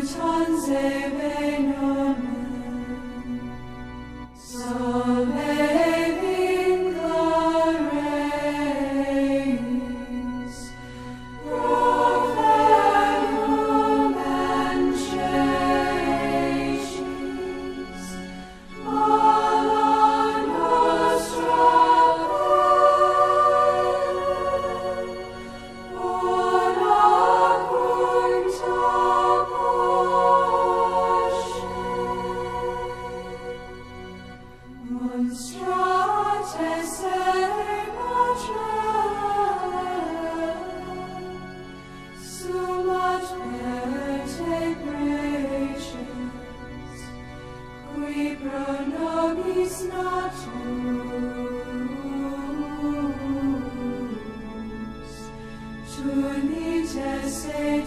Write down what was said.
chance venum unice se